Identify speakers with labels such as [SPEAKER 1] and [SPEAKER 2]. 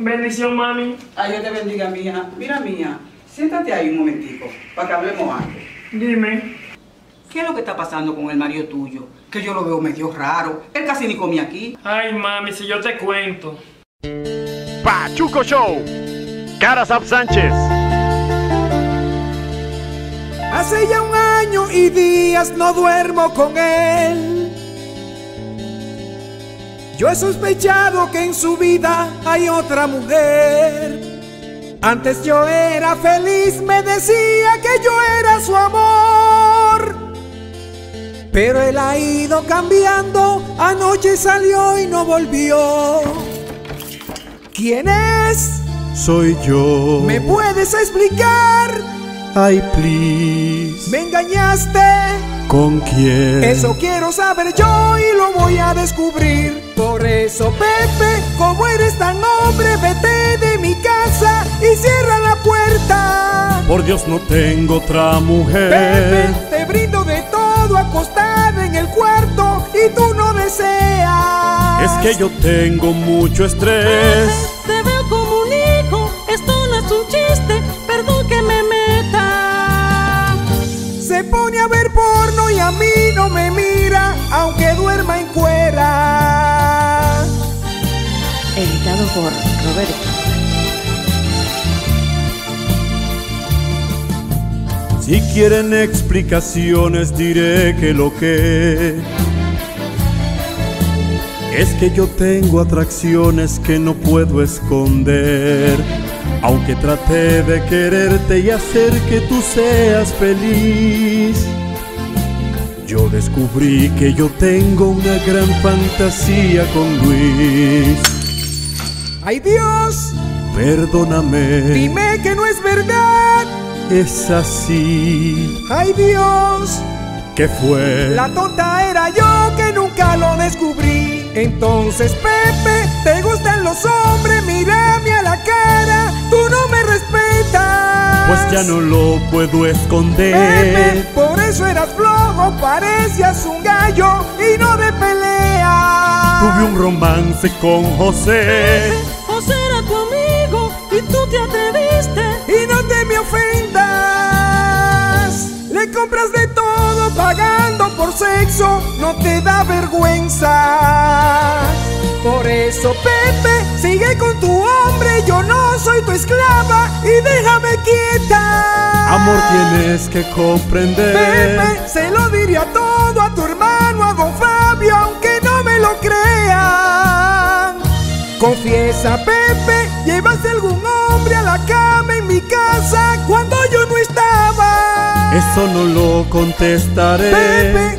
[SPEAKER 1] Bendición, mami.
[SPEAKER 2] Ay, Dios te bendiga, mía. Mira, mía, siéntate ahí un momentico, para que hablemos algo.
[SPEAKER 1] Dime.
[SPEAKER 2] ¿Qué es lo que está pasando con el marido tuyo? Que yo lo veo medio raro. Él casi ni comía aquí.
[SPEAKER 1] Ay, mami, si yo te cuento.
[SPEAKER 3] Pachuco Show. Carasap Sánchez.
[SPEAKER 4] Hace ya un año y días no duermo con él. Yo he sospechado que en su vida hay otra mujer. Antes yo era feliz, me decía que yo era su amor. Pero él ha ido cambiando, anoche salió y no volvió. ¿Quién es?
[SPEAKER 5] Soy yo.
[SPEAKER 4] ¿Me puedes explicar?
[SPEAKER 5] Ay, please.
[SPEAKER 4] ¿Me engañaste?
[SPEAKER 5] ¿Con quién?
[SPEAKER 4] Eso quiero saber yo y lo voy a descubrir. Por eso, Pepe, como eres tan hombre, vete de mi casa y cierra la puerta.
[SPEAKER 5] Por Dios no tengo otra mujer.
[SPEAKER 4] Pepe, te brindo de todo acostada en el cuarto y tú no deseas.
[SPEAKER 5] Es que yo tengo mucho estrés.
[SPEAKER 6] Te veo como un hijo, esto no es un chiste, perdón que me meta.
[SPEAKER 4] Se pone a ver a mí no me mira, aunque duerma en cuera.
[SPEAKER 7] Editado por Roberto.
[SPEAKER 5] Si quieren explicaciones diré que lo que es que yo tengo atracciones que no puedo esconder. Aunque traté de quererte y hacer que tú seas feliz, yo descubrí que yo tengo una gran fantasía con Luis.
[SPEAKER 4] ¡Ay Dios!
[SPEAKER 5] Perdóname,
[SPEAKER 4] Dime que no es verdad.
[SPEAKER 5] es así.
[SPEAKER 4] ¡Ay Dios!
[SPEAKER 5] ¿Qué fue?
[SPEAKER 4] La tonta era yo que nunca lo descubrí. Entonces, Pepe, ¿te gustan los hombres? Mírame a la cara, tú no me respetas.
[SPEAKER 5] Pues ya no lo puedo esconder.
[SPEAKER 4] Pepe, por eso eras flojo, parecías un gallo y no de pelea.
[SPEAKER 5] Tuve un romance con José.
[SPEAKER 6] José era tu amigo y tú te atreviste.
[SPEAKER 4] y no te me ofendas. Le compras de todo pagando por sexo, no te da vergüenza. Por eso, Pepe, sigue con tu hombre, yo no soy tu esclava y déjame quieta.
[SPEAKER 5] Amor tienes que comprender.
[SPEAKER 4] Pepe, se lo diría todo a tu hermano, a don Fabio, aunque no me lo crean. Confiesa, Pepe, ¿llevaste algún hombre a la cama en mi casa cuando yo no estaba?
[SPEAKER 5] Eso no lo contestaré.
[SPEAKER 4] Pepe,